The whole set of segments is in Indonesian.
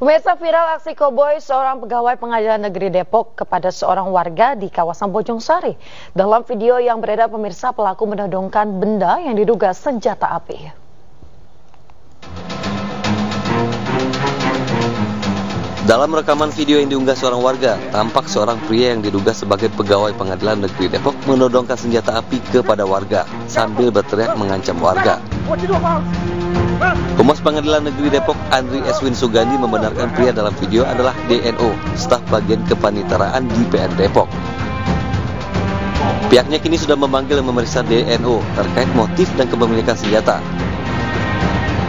Pemirsa viral aksi koboi seorang pegawai pengadilan negeri Depok kepada seorang warga di kawasan Bojong Sari. Dalam video yang beredar pemirsa pelaku menodongkan benda yang diduga senjata api. Dalam rekaman video yang diunggah seorang warga, tampak seorang pria yang diduga sebagai pegawai pengadilan negeri Depok menodongkan senjata api kepada warga sambil berteriak mengancam warga. Humas Pengadilan Negeri Depok Andri Eswin Sugandi membenarkan pria dalam video adalah DNO, staf bagian kepanitaraan di PN Depok. Pihaknya kini sudah memanggil dan memeriksa DNO terkait motif dan kepemilikan senjata.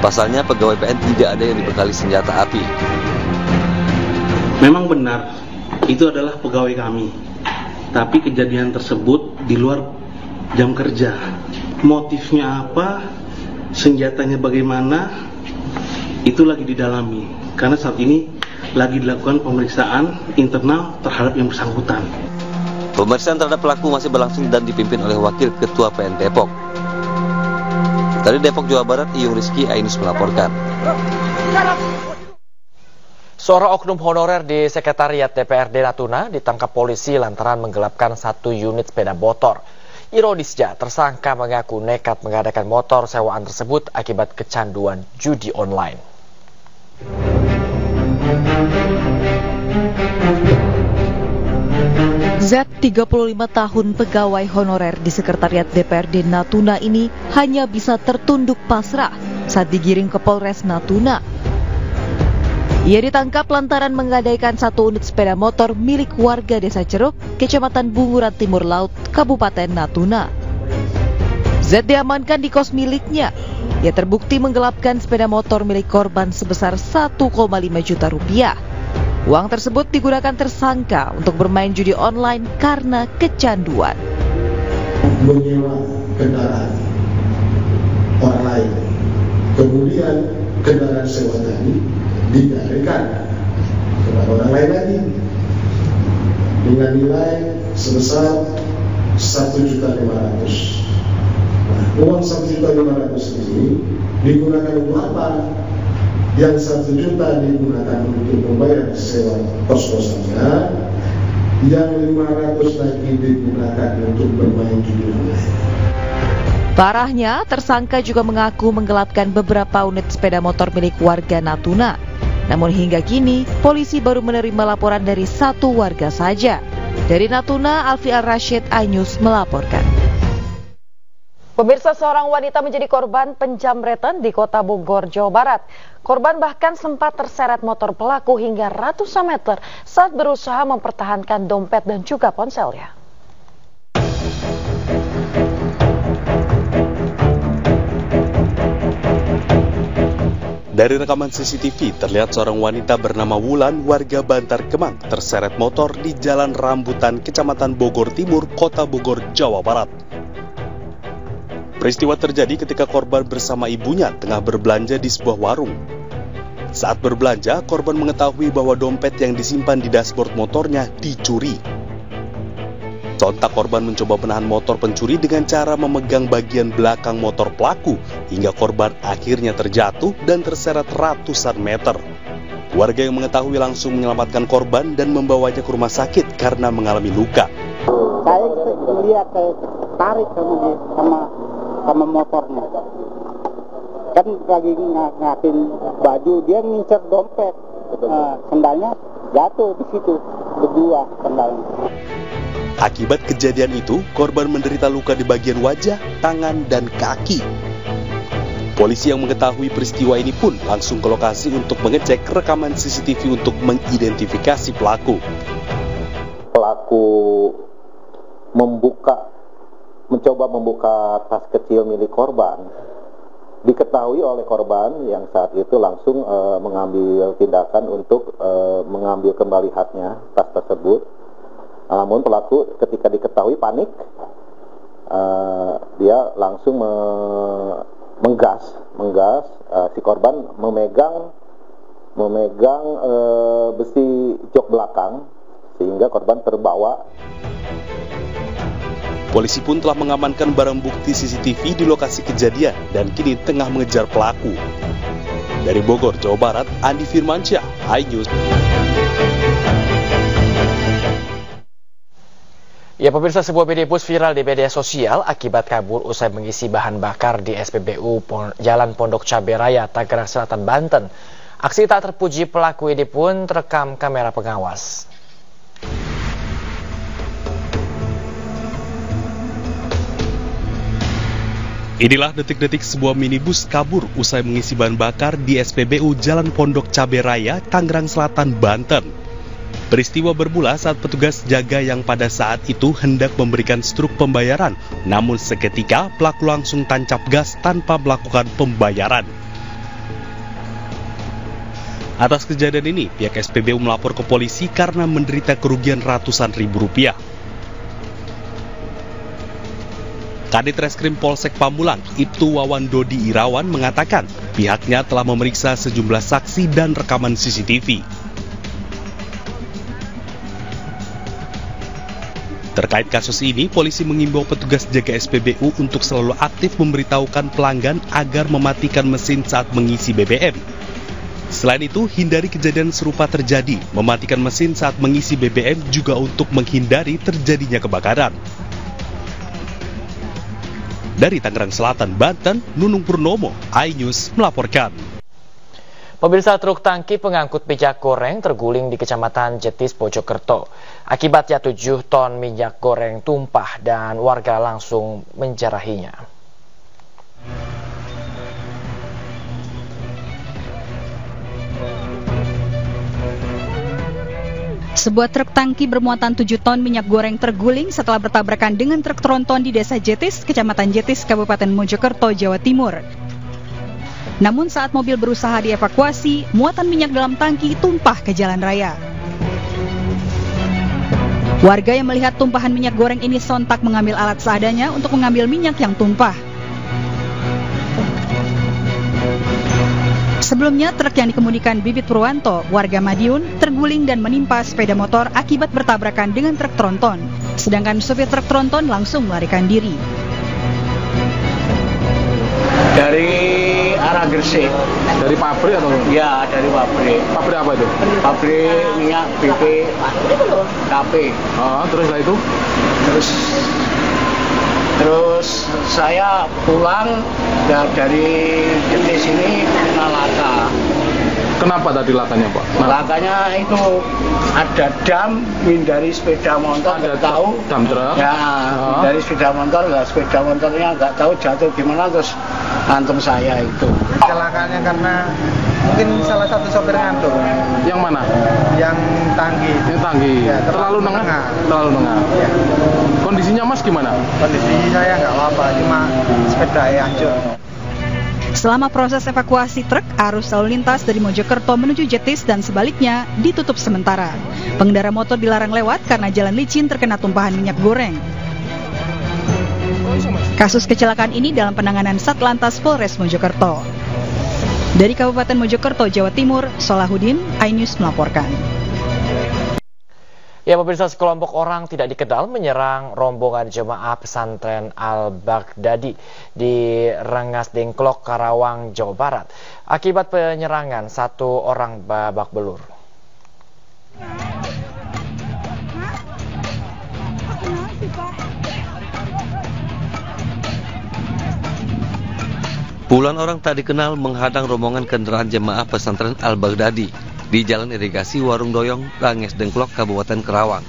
Pasalnya pegawai PN tidak ada yang dibekali senjata api. Memang benar, itu adalah pegawai kami. Tapi kejadian tersebut di luar jam kerja. Motifnya apa? Senjatanya bagaimana itu lagi didalami karena saat ini lagi dilakukan pemeriksaan internal terhadap yang bersangkutan. Pemeriksaan terhadap pelaku masih berlangsung dan dipimpin oleh Wakil Ketua PN Depok. Dari Depok, Jawa Barat, Iyung Rizky Ainus melaporkan. Seorang oknum honorer di Sekretariat DPRD Natuna ditangkap polisi lantaran menggelapkan satu unit sepeda motor. Ironisnya, tersangka mengaku nekat mengadakan motor sewaan tersebut akibat kecanduan judi online. Z 35 tahun pegawai honorer di Sekretariat DPRD Natuna ini hanya bisa tertunduk pasrah saat digiring ke Polres Natuna ia ditangkap lantaran menggadaikan satu unit sepeda motor milik warga desa Ceruk, Kecamatan Bunguran Timur Laut, Kabupaten Natuna. Z diamankan di kos miliknya. Ia terbukti menggelapkan sepeda motor milik korban sebesar 1,5 juta rupiah. Uang tersebut digunakan tersangka untuk bermain judi online karena kecanduan. Menyewa kendaraan orang lain, kemudian kendaraan sewa tadi didalilkan kepada orang lain lagi dengan nilai sebesar satu juta lima ratus. Nah, uang satu juta lima ratus ini digunakan untuk apa? Yang satu juta digunakan untuk membayar sewa kos-kosannya, yang lima ratus lagi digunakan untuk bermain judi online. Parahnya, tersangka juga mengaku menggelapkan beberapa unit sepeda motor milik warga Natuna namun hingga kini, polisi baru menerima laporan dari satu warga saja. Dari Natuna, Alfi Al-Rashid, Ainus melaporkan. Pemirsa seorang wanita menjadi korban penjamretan di kota Bogor, Jawa Barat. Korban bahkan sempat terseret motor pelaku hingga ratusan meter saat berusaha mempertahankan dompet dan juga ponselnya. Dari rekaman CCTV terlihat seorang wanita bernama Wulan warga Bantar Kemang terseret motor di Jalan Rambutan, Kecamatan Bogor Timur, Kota Bogor, Jawa Barat. Peristiwa terjadi ketika korban bersama ibunya tengah berbelanja di sebuah warung. Saat berbelanja, korban mengetahui bahwa dompet yang disimpan di dashboard motornya dicuri. Sontak korban mencoba menahan motor pencuri dengan cara memegang bagian belakang motor pelaku hingga korban akhirnya terjatuh dan terseret ratusan meter. Warga yang mengetahui langsung menyelamatkan korban dan membawanya ke rumah sakit karena mengalami luka. Saya lihat saya tarik sama sama sama motornya. Kan lagi ngakin baju dia ngincer dompet. Nah, sendalnya jatuh di situ berdua sendalnya. Akibat kejadian itu, korban menderita luka di bagian wajah, tangan, dan kaki. Polisi yang mengetahui peristiwa ini pun langsung ke lokasi untuk mengecek rekaman CCTV untuk mengidentifikasi pelaku. Pelaku membuka, mencoba membuka tas kecil milik korban. Diketahui oleh korban yang saat itu langsung e, mengambil tindakan untuk e, mengambil kembali hatnya tas tersebut namun pelaku ketika diketahui panik, uh, dia langsung me menggas, menggas uh, si korban memegang memegang uh, besi jok belakang sehingga korban terbawa. Polisi pun telah mengamankan barang bukti CCTV di lokasi kejadian dan kini tengah mengejar pelaku. Dari Bogor, Jawa Barat, Andi Firmansyah, iNews. Ya pemirsa sebuah video bus viral di media sosial akibat kabur usai mengisi bahan bakar di SPBU Jalan Pondok Cabe Raya, Tangerang Selatan, Banten. Aksi tak terpuji pelaku ini pun terekam kamera pengawas. Inilah detik-detik sebuah minibus kabur usai mengisi bahan bakar di SPBU Jalan Pondok Cabe Raya, Tangerang Selatan, Banten. Peristiwa bermula saat petugas jaga yang pada saat itu hendak memberikan struk pembayaran, namun seketika pelaku langsung tancap gas tanpa melakukan pembayaran. Atas kejadian ini, pihak SPBU melapor ke polisi karena menderita kerugian ratusan ribu rupiah. Kadit Reskrim Polsek Pamulang, Ibtu Wawan Dodi Irawan mengatakan pihaknya telah memeriksa sejumlah saksi dan rekaman CCTV. Terkait kasus ini, polisi mengimbau petugas jaga SPBU untuk selalu aktif memberitahukan pelanggan agar mematikan mesin saat mengisi BBM. Selain itu, hindari kejadian serupa terjadi. Mematikan mesin saat mengisi BBM juga untuk menghindari terjadinya kebakaran. Dari Tangerang Selatan, Banten, Nunung Purnomo, iNews melaporkan. Pemirsa truk tangki pengangkut minyak goreng terguling di Kecamatan Jetis, Mojokerto. Akibatnya 7 ton minyak goreng tumpah dan warga langsung menjarahinya. Sebuah truk tangki bermuatan 7 ton minyak goreng terguling setelah bertabrakan dengan truk tronton di Desa Jetis, Kecamatan Jetis, Kabupaten Mojokerto, Jawa Timur. Namun saat mobil berusaha dievakuasi, muatan minyak dalam tangki tumpah ke jalan raya. Warga yang melihat tumpahan minyak goreng ini sontak mengambil alat seadanya untuk mengambil minyak yang tumpah. Sebelumnya, truk yang dikemudikan Bibit Purwanto, warga Madiun, terguling dan menimpa sepeda motor akibat bertabrakan dengan truk tronton. Sedangkan supir truk tronton langsung melarikan diri. Dari arah Gresik. Dari pabrik atau? Ya, dari pabrik. Pabrik apa itu? Pabrik minyak BP KP. Oh, terus setelah itu? Terus Terus saya pulang dari jetis ini kena laka. Kenapa tadi lakanya Pak? Nah. Lakanya itu ada dam dari sepeda motor ada tahu dam truk ya oh. dari sepeda motor nggak sepeda motornya nggak tahu jatuh gimana terus antum saya itu. Kecelakaannya karena mungkin salah satu sopir ngantuk. Yang mana? Yang tanggi yang tanggi ya, terlalu, terlalu nengah terlalu nengah ya. kondisinya mas gimana? Kondisi saya nggak apa-apa cuma sepeda yang hancur. Selama proses evakuasi truk, arus lalu lintas dari Mojokerto menuju Jetis dan sebaliknya ditutup sementara. Pengendara motor dilarang lewat karena jalan licin terkena tumpahan minyak goreng. Kasus kecelakaan ini dalam penanganan Satlantas Polres Mojokerto. Dari Kabupaten Mojokerto, Jawa Timur, Solahuddin, iNews melaporkan. Ya pemirsa sekelompok orang tidak dikenal menyerang rombongan jemaah pesantren Al-Baghdadi di Rengas Dengklok, Karawang, Jawa Barat. Akibat penyerangan satu orang babak belur. Puluhan orang tak dikenal menghadang rombongan kendaraan jemaah pesantren Al-Baghdadi di Jalan Irigasi Warung Doyong, Ranges Dengklok, Kabupaten Kerawang.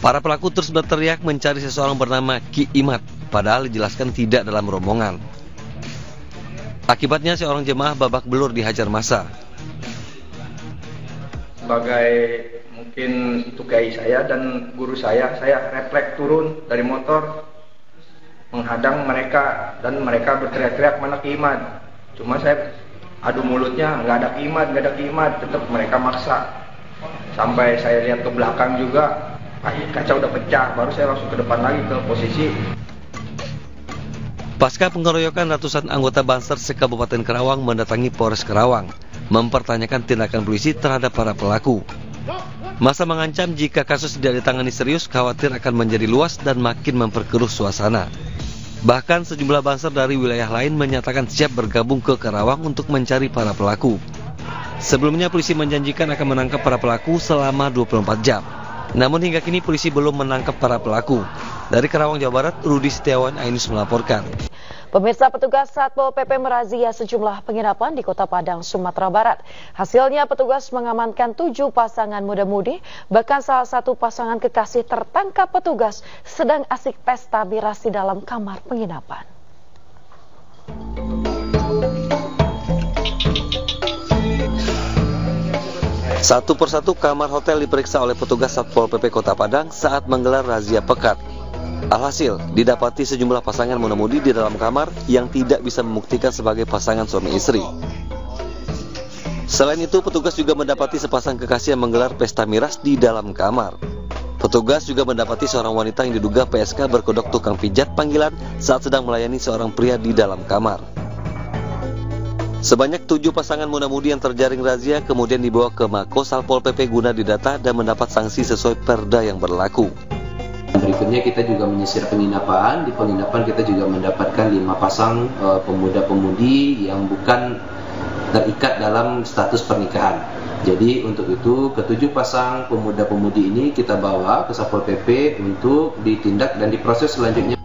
Para pelaku terus berteriak mencari seseorang bernama Ki Imat, padahal dijelaskan tidak dalam rombongan. Akibatnya seorang jemaah babak belur dihajar masa. Sebagai mungkin itu saya dan guru saya, saya refleks turun dari motor menghadang mereka dan mereka berteriak-teriak mana Ki Imat. Cuma saya adu mulutnya nggak ada kimat nggak ada kimat tetap mereka maksa sampai saya lihat ke belakang juga kaca udah pecah baru saya langsung ke depan lagi ke posisi Pasca pengeroyokan ratusan anggota Banser se-Kabupaten Kerawang mendatangi Polres Kerawang mempertanyakan tindakan polisi terhadap para pelaku. Masa mengancam jika kasus tidak ditangani serius khawatir akan menjadi luas dan makin memperkeruh suasana. Bahkan sejumlah banser dari wilayah lain menyatakan siap bergabung ke Karawang untuk mencari para pelaku. Sebelumnya polisi menjanjikan akan menangkap para pelaku selama 24 jam. Namun hingga kini polisi belum menangkap para pelaku. Dari Karawang, Jawa Barat, Rudi Setiawan, Ainus melaporkan. Pemirsa petugas Satpol PP merazia sejumlah penginapan di Kota Padang, Sumatera Barat. Hasilnya petugas mengamankan tujuh pasangan muda-mudi, bahkan salah satu pasangan kekasih tertangkap petugas sedang asik pesta miras di dalam kamar penginapan. Satu persatu kamar hotel diperiksa oleh petugas Satpol PP Kota Padang saat menggelar razia pekat. Alhasil, didapati sejumlah pasangan muda-mudi di dalam kamar yang tidak bisa membuktikan sebagai pasangan suami istri. Selain itu, petugas juga mendapati sepasang kekasih yang menggelar pesta miras di dalam kamar. Petugas juga mendapati seorang wanita yang diduga PSK berkodok tukang pijat panggilan saat sedang melayani seorang pria di dalam kamar. Sebanyak tujuh pasangan muda-mudi yang terjaring razia kemudian dibawa ke Mako Salpol PP guna didata dan mendapat sanksi sesuai perda yang berlaku. Berikutnya kita juga menyisir penginapan. Di penginapan kita juga mendapatkan lima pasang uh, pemuda-pemudi yang bukan terikat dalam status pernikahan. Jadi untuk itu ketujuh pasang pemuda-pemudi ini kita bawa ke Satpol PP untuk ditindak dan diproses selanjutnya.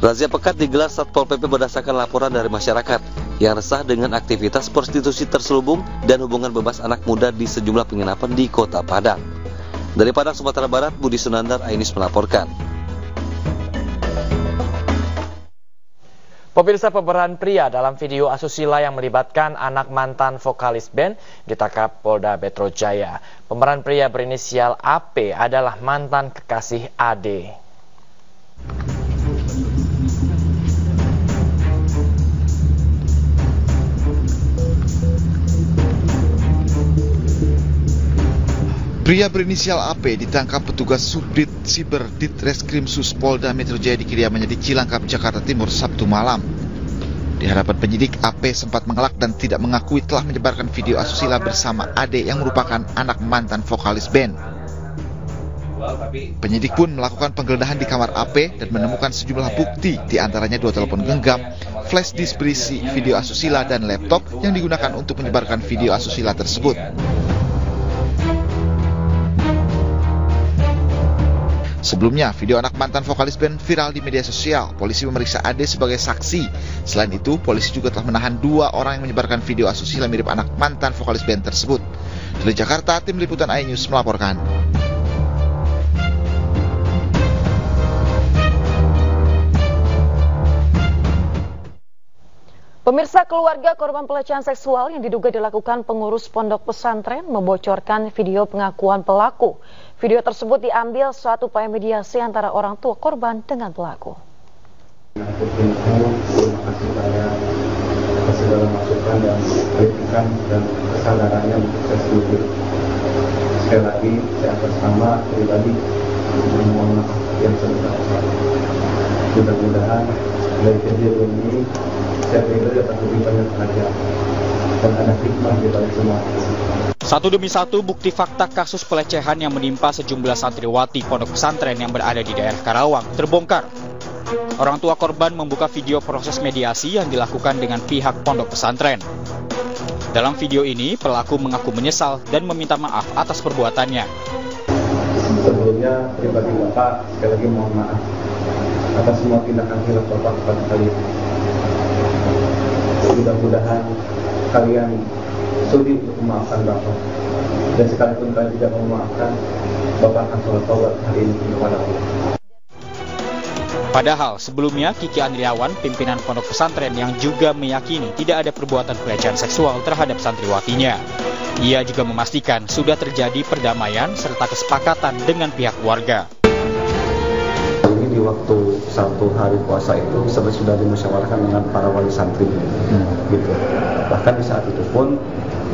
Razia pekat digelar Satpol PP berdasarkan laporan dari masyarakat yang resah dengan aktivitas prostitusi terselubung dan hubungan bebas anak muda di sejumlah penginapan di Kota Padang. Dari Padang, Sumatera Barat, Budi Sunandar, Ainis melaporkan. Pemirsa pemeran pria dalam video asusila yang melibatkan anak mantan vokalis band ditangkap Polda Metro Jaya. Pemeran pria berinisial AP adalah mantan kekasih AD. Pria berinisial AP ditangkap petugas Subdit Siber Ditreskrim Sus Polda Metro Jaya di kediamannya di Cilangkap, Jakarta Timur Sabtu malam. Di hadapan penyidik, AP sempat mengelak dan tidak mengakui telah menyebarkan video asusila bersama Ade yang merupakan anak mantan vokalis band. Penyidik pun melakukan penggeledahan di kamar AP dan menemukan sejumlah bukti, di antaranya dua telepon genggam, flash disk berisi video asusila dan laptop yang digunakan untuk menyebarkan video asusila tersebut. Sebelumnya, video anak mantan vokalis band viral di media sosial. Polisi memeriksa Ade sebagai saksi. Selain itu, polisi juga telah menahan dua orang yang menyebarkan video asusila mirip anak mantan vokalis band tersebut. Dari Jakarta, tim liputan iNews melaporkan. Pemirsa keluarga korban pelecehan seksual yang diduga dilakukan pengurus pondok pesantren membocorkan video pengakuan pelaku. Video tersebut diambil saat upaya mediasi antara orang tua korban dengan pelaku. Terima kasih banyak atas segala masukan dan kritikan dan kesadarannya untuk saya sendiri. Sekali lagi, saya atas nama pribadi memohon maaf yang sebesar Mudah-mudahan dari kejadian ini saya pribadi dapat lebih banyak belajar dan ada hikmah di balik semua satu demi satu bukti fakta kasus pelecehan yang menimpa sejumlah santriwati pondok pesantren yang berada di daerah Karawang terbongkar. Orang tua korban membuka video proses mediasi yang dilakukan dengan pihak pondok pesantren. Dalam video ini, pelaku mengaku menyesal dan meminta maaf atas perbuatannya. Sebelumnya, pribadi Bapak sekali lagi mohon maaf atas semua tindakan hilaf Bapak kepada kalian. Mudah-mudahan kalian sulit untuk memaafkan Bapak. Dan sekalipun kalian tidak memaafkan, Bapak akan sholat taubat hari ini kepada Allah. Padahal sebelumnya Kiki Andriawan, pimpinan pondok pesantren yang juga meyakini tidak ada perbuatan pelecehan seksual terhadap santriwatinya. Ia juga memastikan sudah terjadi perdamaian serta kesepakatan dengan pihak warga. Di waktu satu hari puasa itu sebenarnya sudah dimusyawarahkan dengan para wali santri, hmm. gitu. Bahkan di saat itu pun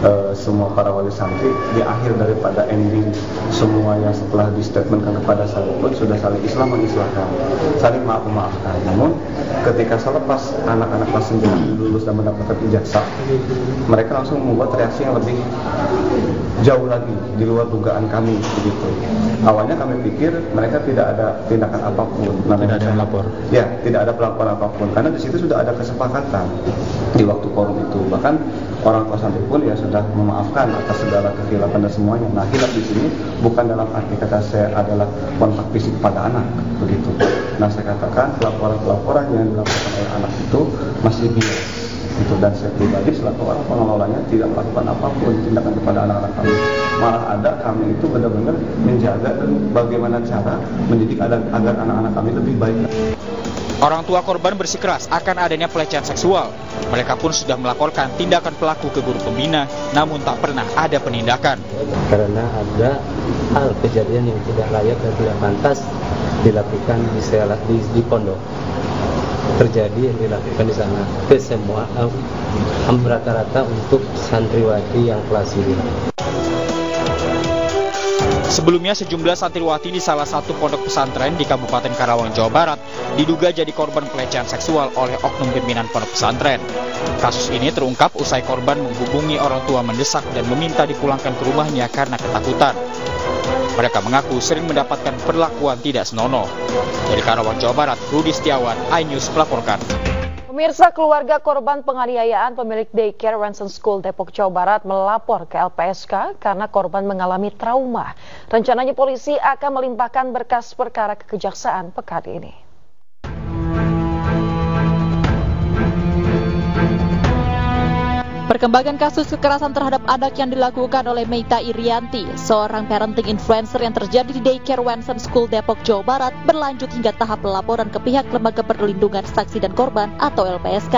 uh, semua para wali santri di akhir daripada ending semua yang setelah di statementkan kepada saya pun sudah saling Islam mengislahkan, saling maaf memaafkan. Namun ketika selepas anak-anak kelas 9 lulus dan mendapatkan ijazah, mereka langsung membuat reaksi yang lebih jauh lagi di luar dugaan kami begitu. Awalnya kami pikir mereka tidak ada tindakan apa pun, tidak ada lapor. Ya, tidak ada pelaporan apa pun karena di situ sudah ada kesepakatan di waktu forum itu. Bahkan orang tua santri pun ya sudah memaafkan atas segala kehilapan dan semuanya. Nah, hilaf di sini bukan dalam arti kata saya adalah kontak fisik pada anak begitu. Nah, saya katakan pelaporan-pelaporan yang dilakukan oleh anak itu masih bias itu dan saya pribadi selaku orang pengelolanya tidak melakukan apa pun tindakan kepada anak-anak kami malah ada kami itu benar-benar menjaga dan bagaimana cara mendidik agar anak-anak kami lebih baik Orang tua korban bersikeras akan adanya pelecehan seksual. Mereka pun sudah melaporkan tindakan pelaku ke guru pembina, namun tak pernah ada penindakan. Karena ada hal kejadian yang tidak layak dan tidak pantas dilakukan di, di, di pondok terjadi yang dilakukan di sana ke semua um, rata-rata untuk santriwati yang kelas ini. Sebelumnya sejumlah santriwati di salah satu pondok pesantren di Kabupaten Karawang, Jawa Barat diduga jadi korban pelecehan seksual oleh oknum pimpinan pondok pesantren. Kasus ini terungkap usai korban menghubungi orang tua mendesak dan meminta dipulangkan ke rumahnya karena ketakutan. Mereka mengaku sering mendapatkan perlakuan tidak senonoh. Dari Karawang, Jawa Barat, Rudi Setiawan, iNews melaporkan. Pemirsa keluarga korban penganiayaan pemilik daycare Ransom School Depok Jawa Barat melapor ke LPSK karena korban mengalami trauma. Rencananya polisi akan melimpahkan berkas perkara ke kejaksaan pekan ini. Perkembangan kasus kekerasan terhadap anak yang dilakukan oleh Meita Irianti, seorang parenting influencer yang terjadi di Daycare Wenson School Depok, Jawa Barat, berlanjut hingga tahap laporan ke pihak Lembaga Perlindungan Saksi dan Korban atau LPSK.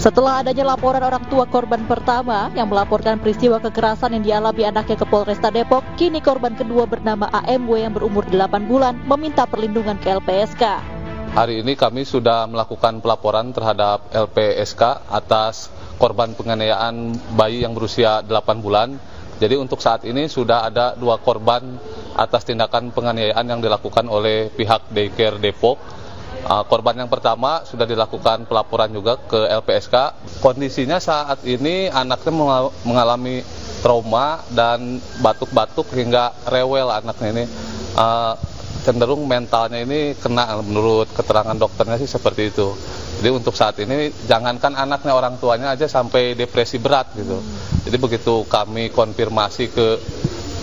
Setelah adanya laporan orang tua korban pertama yang melaporkan peristiwa kekerasan yang dialami anaknya ke Polresta Depok, kini korban kedua bernama AMW yang berumur 8 bulan meminta perlindungan ke LPSK. Hari ini kami sudah melakukan pelaporan terhadap LPSK atas korban penganiayaan bayi yang berusia 8 bulan. Jadi untuk saat ini sudah ada dua korban atas tindakan penganiayaan yang dilakukan oleh pihak daycare Depok. Uh, korban yang pertama sudah dilakukan pelaporan juga ke LPSK. Kondisinya saat ini anaknya mengalami trauma dan batuk-batuk hingga rewel anaknya ini. Uh, cenderung mentalnya ini kena menurut keterangan dokternya sih seperti itu. Jadi untuk saat ini jangankan anaknya orang tuanya aja sampai depresi berat gitu. Jadi begitu kami konfirmasi ke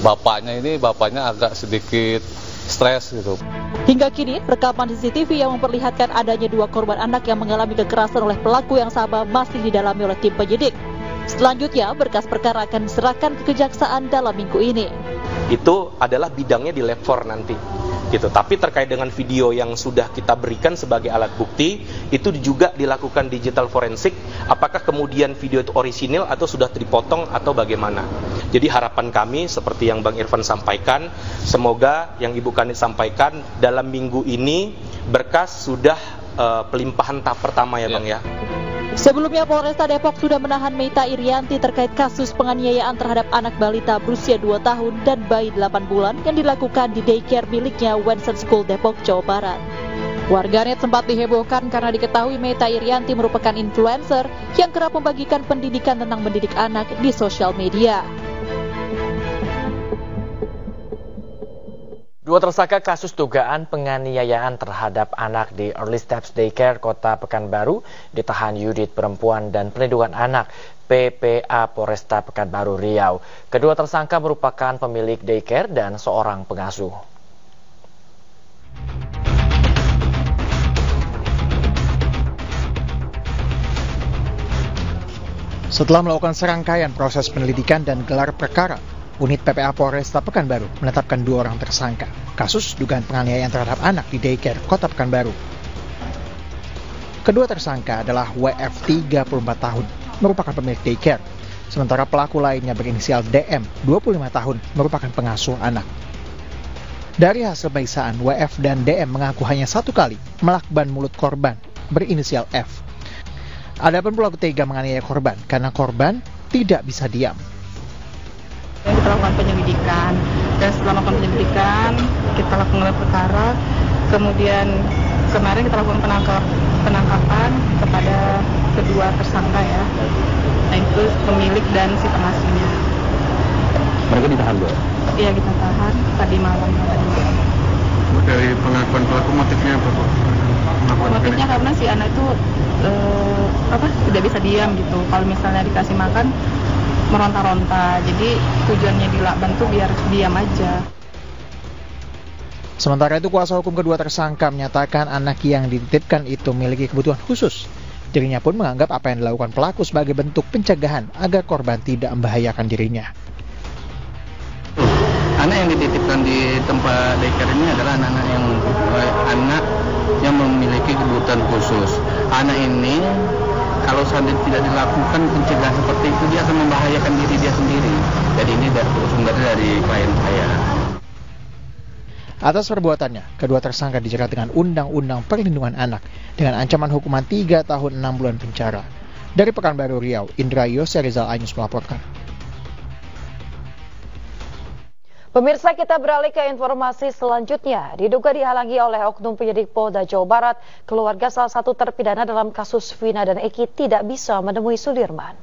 bapaknya ini bapaknya agak sedikit stres gitu. Hingga kini, rekaman CCTV yang memperlihatkan adanya dua korban anak yang mengalami kekerasan oleh pelaku yang sama masih didalami oleh tim penyidik. Selanjutnya, berkas perkara akan diserahkan ke kejaksaan dalam minggu ini. Itu adalah bidangnya di lab 4 nanti gitu. Tapi terkait dengan video yang sudah kita berikan sebagai alat bukti, itu juga dilakukan digital forensik. Apakah kemudian video itu orisinil atau sudah dipotong atau bagaimana? Jadi harapan kami seperti yang Bang Irfan sampaikan, semoga yang Ibu Kanit sampaikan dalam minggu ini berkas sudah uh, pelimpahan tahap pertama ya, ya. Bang ya. Sebelumnya Polresta Depok sudah menahan Meita Irianti terkait kasus penganiayaan terhadap anak balita berusia 2 tahun dan bayi 8 bulan yang dilakukan di daycare miliknya Wenson School Depok, Jawa Barat. Warganet sempat dihebohkan karena diketahui Meita Irianti merupakan influencer yang kerap membagikan pendidikan tentang mendidik anak di sosial media. Dua tersangka kasus dugaan penganiayaan terhadap anak di Early Steps Daycare Kota Pekanbaru ditahan Yudit Perempuan dan Perlindungan Anak PPA Polresta Pekanbaru Riau. Kedua tersangka merupakan pemilik daycare dan seorang pengasuh. Setelah melakukan serangkaian proses penyelidikan dan gelar perkara, Unit PPA Polresta Pekanbaru menetapkan dua orang tersangka kasus dugaan penganiayaan terhadap anak di daycare Kota Pekanbaru. Kedua tersangka adalah WF 34 tahun, merupakan pemilik daycare, sementara pelaku lainnya berinisial DM 25 tahun, merupakan pengasuh anak. Dari hasil pemeriksaan, WF dan DM mengaku hanya satu kali melakban mulut korban berinisial F. Adapun pelaku tega menganiaya korban karena korban tidak bisa diam. Penyelidikan. Dan setelah melakukan penyelidikan kita lakukan perkara. Kemudian kemarin kita lakukan penangkap, penangkapan kepada kedua tersangka ya. Nah itu pemilik dan si pengasuhnya. Mereka ditahan bu? iya kita tahan tadi malam tadi malam. Dari pengakuan pelaku motifnya apa bu? motifnya karena si anak itu eh, apa tidak bisa diam gitu. Kalau misalnya dikasih makan meronta-ronta jadi tujuannya dilakban tuh biar diam aja Sementara itu kuasa hukum kedua tersangka menyatakan anak yang dititipkan itu memiliki kebutuhan khusus. Dirinya pun menganggap apa yang dilakukan pelaku sebagai bentuk pencegahan agar korban tidak membahayakan dirinya. Anak yang dititipkan di tempat daycare ini adalah anak-anak yang eh, anak yang memiliki kebutuhan khusus. Anak ini kalau tidak dilakukan pencegahan seperti itu dia akan membahayakan diri dia sendiri. Jadi ini dari sumbernya dari klien saya. Atas perbuatannya, kedua tersangka dijerat dengan Undang-Undang Perlindungan Anak dengan ancaman hukuman 3 tahun 6 bulan penjara. Dari Pekanbaru Riau, Indra Yose Rizal Anyus melaporkan. Pemirsa kita beralih ke informasi selanjutnya. Diduga dihalangi oleh oknum penyidik Polda Jawa Barat, keluarga salah satu terpidana dalam kasus Vina dan Eki tidak bisa menemui Sudirman.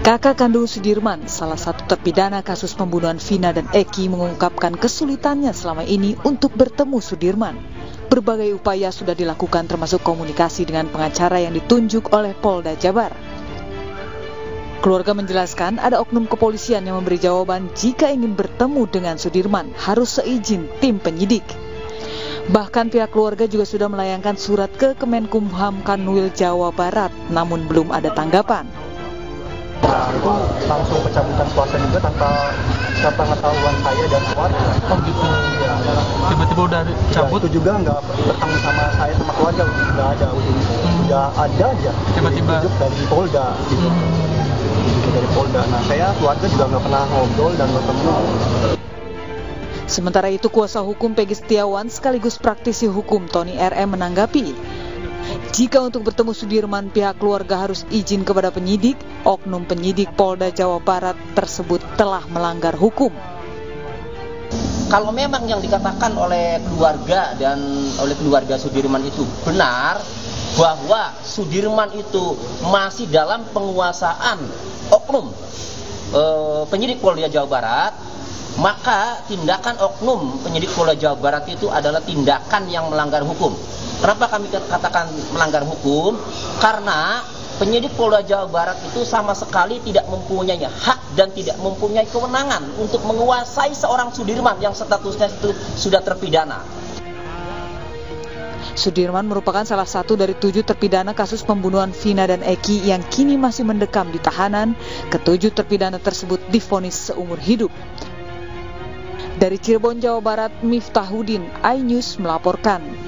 Kakak kandung Sudirman, salah satu terpidana kasus pembunuhan Vina dan Eki mengungkapkan kesulitannya selama ini untuk bertemu Sudirman. Berbagai upaya sudah dilakukan termasuk komunikasi dengan pengacara yang ditunjuk oleh Polda Jabar. Keluarga menjelaskan ada oknum kepolisian yang memberi jawaban jika ingin bertemu dengan Sudirman harus seizin tim penyidik. Bahkan pihak keluarga juga sudah melayangkan surat ke Kemenkumham Kanwil Jawa Barat, namun belum ada tanggapan. Nah, itu langsung pencabutan kuasa juga tanpa pengetahuan saya dan keluarga. Oh gitu. Tiba-tiba udah cabut? Ya, itu juga nggak bertemu sama saya sama keluarga, nggak ada ujungnya. Hmm. Udah ada aja. Tiba-tiba dari Polda gitu. Hmm. Dari Polda. Nah, saya keluarga juga nggak pernah ngobrol dan ketemu. Sementara itu kuasa hukum Pegi Setiawan sekaligus praktisi hukum Tony RM menanggapi jika untuk bertemu Sudirman pihak keluarga harus izin kepada penyidik, oknum penyidik Polda Jawa Barat tersebut telah melanggar hukum. Kalau memang yang dikatakan oleh keluarga dan oleh keluarga Sudirman itu benar bahwa Sudirman itu masih dalam penguasaan oknum e, penyidik Polda Jawa Barat, maka tindakan oknum penyidik Polda Jawa Barat itu adalah tindakan yang melanggar hukum. Kenapa kami katakan melanggar hukum? Karena penyidik Polda Jawa Barat itu sama sekali tidak mempunyai hak dan tidak mempunyai kewenangan untuk menguasai seorang Sudirman yang statusnya itu sudah terpidana. Sudirman merupakan salah satu dari tujuh terpidana kasus pembunuhan Vina dan Eki yang kini masih mendekam di tahanan. Ketujuh terpidana tersebut difonis seumur hidup. Dari Cirebon, Jawa Barat, Miftahudin, iNews melaporkan.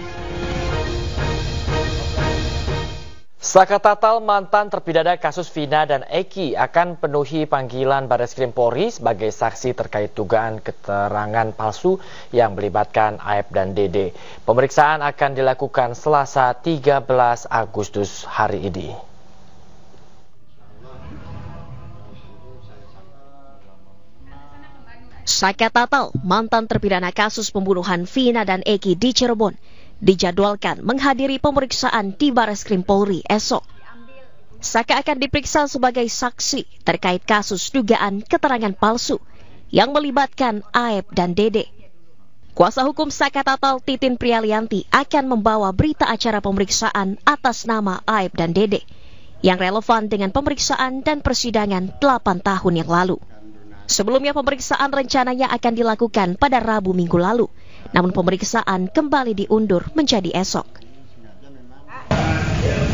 Saka Tatal mantan terpidana kasus Vina dan Eki akan penuhi panggilan Baris Krim Polri sebagai saksi terkait dugaan keterangan palsu yang melibatkan Aep dan Dede. Pemeriksaan akan dilakukan Selasa 13 Agustus hari ini. Saka Tatal, mantan terpidana kasus pembunuhan Vina dan Eki di Cirebon, dijadwalkan menghadiri pemeriksaan di Baris Polri esok. Saka akan diperiksa sebagai saksi terkait kasus dugaan keterangan palsu yang melibatkan Aep dan Dede. Kuasa hukum Saka Tatal Titin Prialianti akan membawa berita acara pemeriksaan atas nama Aep dan Dede yang relevan dengan pemeriksaan dan persidangan 8 tahun yang lalu. Sebelumnya pemeriksaan rencananya akan dilakukan pada Rabu minggu lalu, namun pemeriksaan kembali diundur menjadi esok.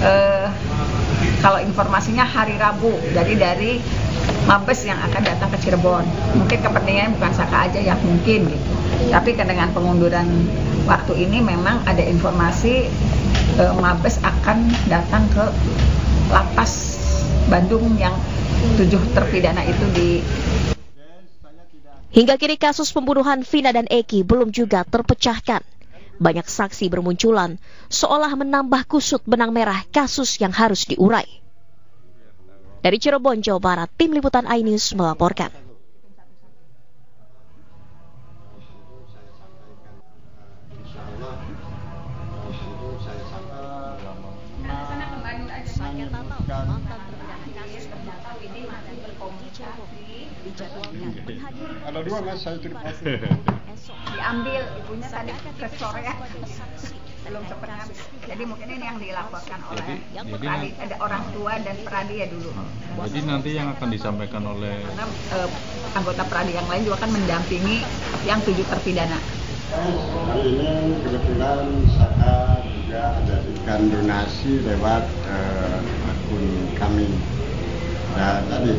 Uh, kalau informasinya hari Rabu, jadi dari Mabes yang akan datang ke Cirebon. Mungkin kepentingannya bukan Saka aja yang mungkin gitu. Tapi dengan pengunduran waktu ini memang ada informasi uh, Mabes akan datang ke lapas Bandung yang tujuh terpidana itu di Hingga kini kasus pembunuhan Vina dan Eki belum juga terpecahkan. banyak saksi bermunculan, seolah menambah kusut benang merah kasus yang harus diurai. Dari Cirebon, Jawa Barat, Tim Liputan iNews melaporkan. Kalau dua mas saya terima diambil ibunya tadi ke sore belum sempat jadi mungkin ini yang dilaporkan oleh Jadi- jadi Pradi, nanti- ada orang tua dan Pradi ya dulu. Jadi nanti yang akan disampaikan oleh karena eh, anggota Pradi yang lain juga akan mendampingi yang tujuh terpidana. Hari ini kebetulan Saka juga ada ikan donasi lewat eh, akun kami. Dan tadi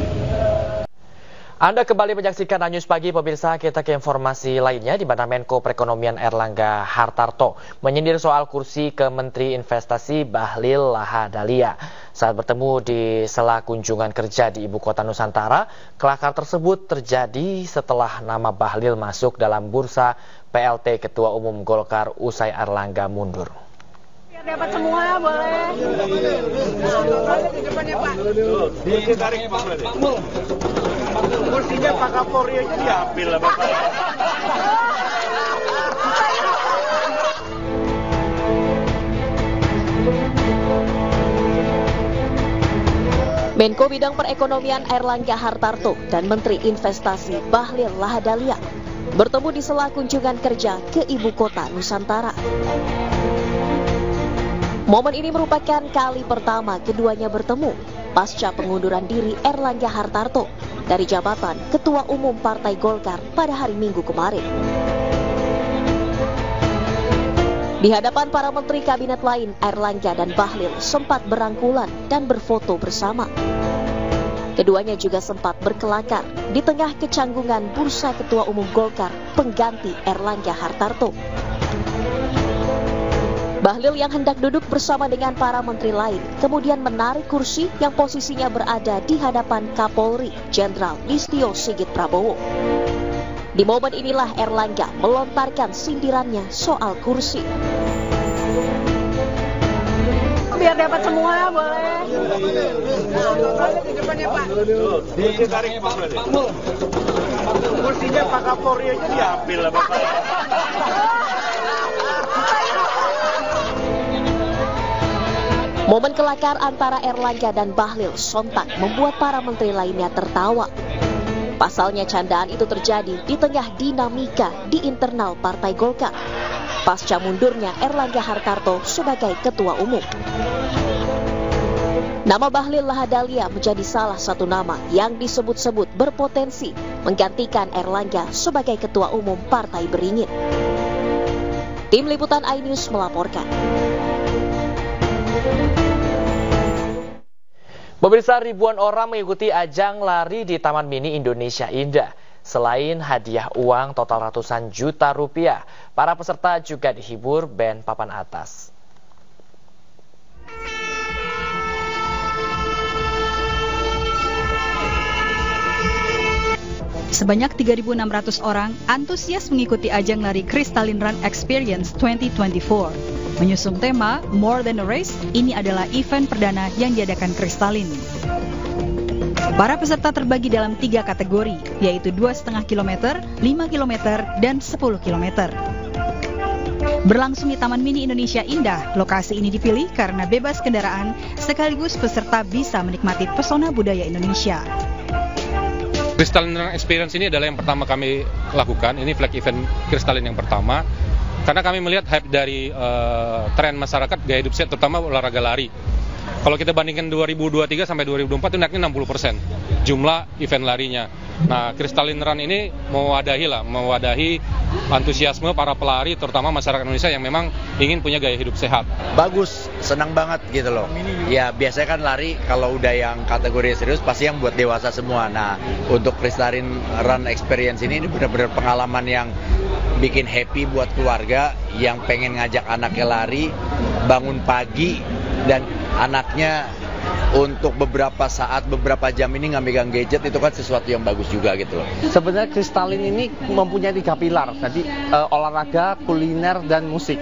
Anda kembali menyaksikan News Pagi, pemirsa. Kita ke informasi lainnya, di mana Menko Perekonomian Erlangga Hartarto menyindir soal kursi ke Menteri Investasi Bahlil Lahadalia. Saat bertemu di sela kunjungan kerja di Ibu Kota Nusantara, kelakar tersebut terjadi setelah nama Bahlil masuk dalam bursa PLT Ketua Umum Golkar usai Erlangga mundur. Dapat semua boleh ditarik Pak Kursinya Pak Kapolri aja diambil lah Bapak. Menko Bidang Perekonomian Erlangga Hartarto dan Menteri Investasi Bahlil Lahadalia bertemu di sela kunjungan kerja ke ibu kota Nusantara. Momen ini merupakan kali pertama keduanya bertemu pasca pengunduran diri Erlangga Hartarto dari jabatan Ketua Umum Partai Golkar pada hari Minggu kemarin. Di hadapan para menteri kabinet lain, Erlangga dan Bahlil sempat berangkulan dan berfoto bersama. Keduanya juga sempat berkelakar di tengah kecanggungan bursa Ketua Umum Golkar pengganti Erlangga Hartarto. Bahlil yang hendak duduk bersama dengan para menteri lain kemudian menarik kursi yang posisinya berada di hadapan Kapolri Jenderal Listio Sigit Prabowo. Di momen inilah Erlangga melontarkan sindirannya soal kursi. biar dapat semua boleh Ditarik Pak Kursinya Pak Kapolri aja diambil lah Bapak. Momen kelakar antara Erlangga dan Bahlil sontak membuat para menteri lainnya tertawa. Pasalnya candaan itu terjadi di tengah dinamika di internal Partai Golkar. Pasca mundurnya Erlangga Hartarto sebagai ketua umum. Nama Bahlil Lahadalia menjadi salah satu nama yang disebut-sebut berpotensi menggantikan Erlangga sebagai ketua umum Partai Beringin. Tim Liputan iNews melaporkan. Pemirsa ribuan orang mengikuti ajang lari di Taman Mini Indonesia Indah. Selain hadiah uang total ratusan juta rupiah, para peserta juga dihibur band papan atas. Sebanyak 3.600 orang antusias mengikuti ajang lari Crystalline Run Experience 2024. Menyusung tema More Than a Race, ini adalah event perdana yang diadakan Crystalline. Para peserta terbagi dalam tiga kategori, yaitu 2,5 km, 5 km, dan 10 km. Berlangsung di Taman Mini Indonesia Indah, lokasi ini dipilih karena bebas kendaraan sekaligus peserta bisa menikmati pesona budaya Indonesia. Crystalline Run Experience ini adalah yang pertama kami lakukan. Ini flag event Crystalline yang pertama. Karena kami melihat hype dari uh, tren masyarakat gaya hidup sehat, terutama olahraga lari. Kalau kita bandingkan 2023 sampai 2024 itu naiknya 60% jumlah event larinya. Nah, Crystalline Run ini mewadahi lah, mewadahi antusiasme para pelari, terutama masyarakat Indonesia yang memang ingin punya gaya hidup sehat. bagus, senang banget gitu loh. Ya biasanya kan lari kalau udah yang kategori serius pasti yang buat dewasa semua. Nah untuk Crystalline Run Experience ini, ini benar-benar pengalaman yang bikin happy buat keluarga yang pengen ngajak anaknya lari, bangun pagi dan anaknya untuk beberapa saat, beberapa jam ini nggak megang gadget itu kan sesuatu yang bagus juga gitu loh. Sebenarnya Kristalin ini mempunyai tiga pilar, jadi uh, olahraga, kuliner, dan musik.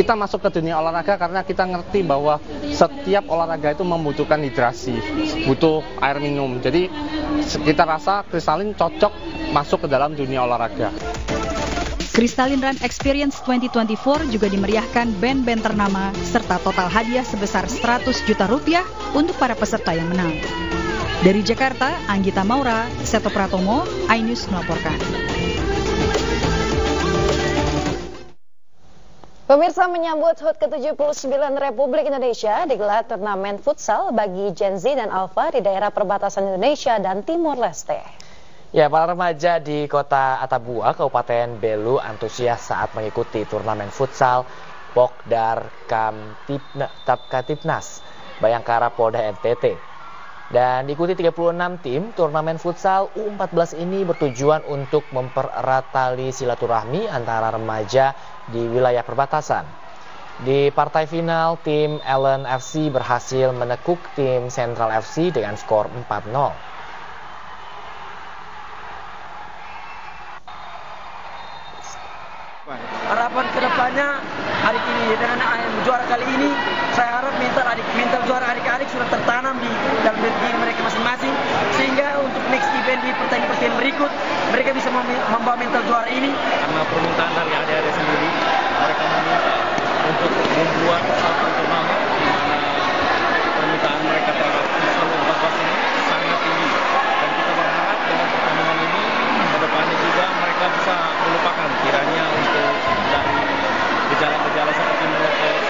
Kita masuk ke dunia olahraga karena kita ngerti bahwa setiap olahraga itu membutuhkan hidrasi, butuh air minum. Jadi kita rasa Kristalin cocok masuk ke dalam dunia olahraga. Kristalin Run Experience 2024 juga dimeriahkan band-band ternama serta total hadiah sebesar 100 juta rupiah untuk para peserta yang menang. Dari Jakarta, Anggita Maura, Seto Pratomo, iNews melaporkan. Pemirsa menyambut HUT ke-79 Republik Indonesia digelar turnamen futsal bagi Gen Z dan Alpha di daerah perbatasan Indonesia dan Timor Leste. Ya, para remaja di kota Atabua, Kabupaten Belu antusias saat mengikuti turnamen futsal Pokdar Kamtipnas Bayangkara Polda NTT. Dan diikuti 36 tim, turnamen futsal U14 ini bertujuan untuk mempererat tali silaturahmi antara remaja di wilayah perbatasan. Di partai final, tim Allen FC berhasil menekuk tim Central FC dengan skor 4-0. Ke depannya adik ini dengan juara kali ini saya harap mental adik mental juara adik-adik sudah tertanam di dalam diri mereka masing-masing sehingga untuk next event di pertandingan-pertandingan berikut mereka bisa membawa mental juara ini. Karena permintaan dari adik-adik sendiri mereka meminta untuk membuat satu turnamen di mana permintaan mereka terhadap futsal 14 ini sangat tinggi. Dan kita berharap dengan pertandingan ini ke depannya juga mereka bisa melupakan kira gejala-gejala seperti merokok.